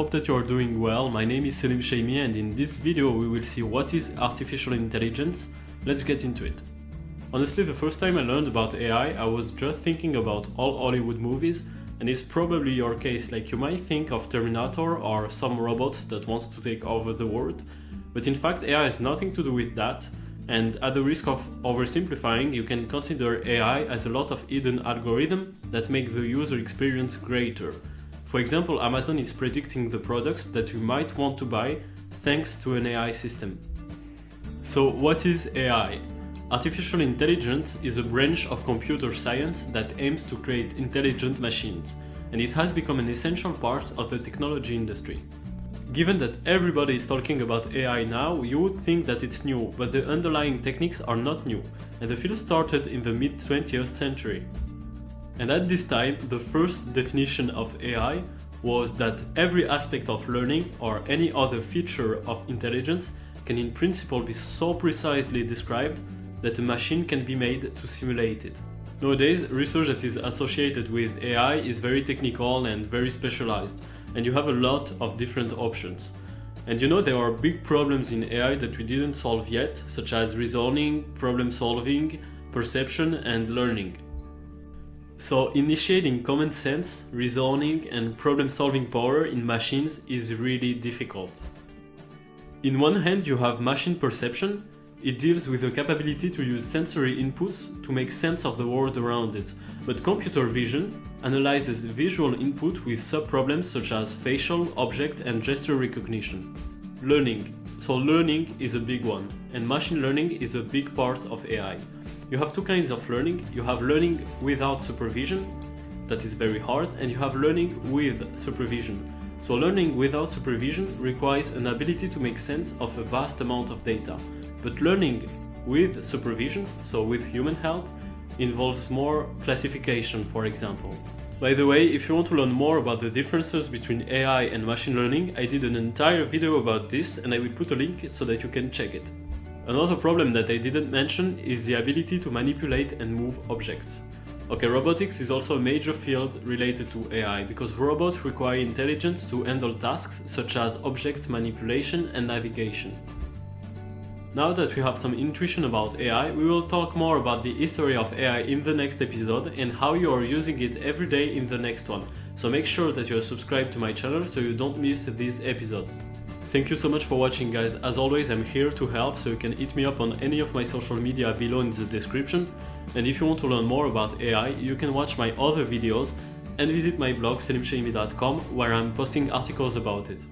hope that you are doing well. My name is Selim Chehimi and in this video we will see what is artificial intelligence. Let's get into it. Honestly, the first time I learned about AI, I was just thinking about all Hollywood movies and it's probably your case, like you might think of Terminator or some robot that wants to take over the world, but in fact AI has nothing to do with that and at the risk of oversimplifying, you can consider AI as a lot of hidden algorithms that make the user experience greater. For example, Amazon is predicting the products that you might want to buy thanks to an AI system. So what is AI? Artificial intelligence is a branch of computer science that aims to create intelligent machines, and it has become an essential part of the technology industry. Given that everybody is talking about AI now, you would think that it's new, but the underlying techniques are not new, and the field started in the mid 20th century. And at this time, the first definition of AI was that every aspect of learning or any other feature of intelligence can in principle be so precisely described that a machine can be made to simulate it. Nowadays, research that is associated with AI is very technical and very specialized, and you have a lot of different options. And you know there are big problems in AI that we didn't solve yet, such as reasoning, problem solving, perception and learning. So initiating common sense, reasoning and problem solving power in machines is really difficult. In one hand you have machine perception, it deals with the capability to use sensory inputs to make sense of the world around it, but computer vision analyzes visual input with sub-problems such as facial, object and gesture recognition. Learning. So learning is a big one, and machine learning is a big part of AI. You have two kinds of learning. You have learning without supervision, that is very hard, and you have learning with supervision. So learning without supervision requires an ability to make sense of a vast amount of data. But learning with supervision, so with human help, involves more classification, for example. By the way, if you want to learn more about the differences between AI and machine learning, I did an entire video about this and I will put a link so that you can check it. Another problem that I didn't mention is the ability to manipulate and move objects. Okay, robotics is also a major field related to AI because robots require intelligence to handle tasks such as object manipulation and navigation. Now that we have some intuition about AI, we will talk more about the history of AI in the next episode and how you are using it every day in the next one. So make sure that you are subscribed to my channel so you don't miss these episodes. Thank you so much for watching guys, as always I'm here to help so you can hit me up on any of my social media below in the description and if you want to learn more about AI you can watch my other videos and visit my blog selimchehimi.com where I'm posting articles about it.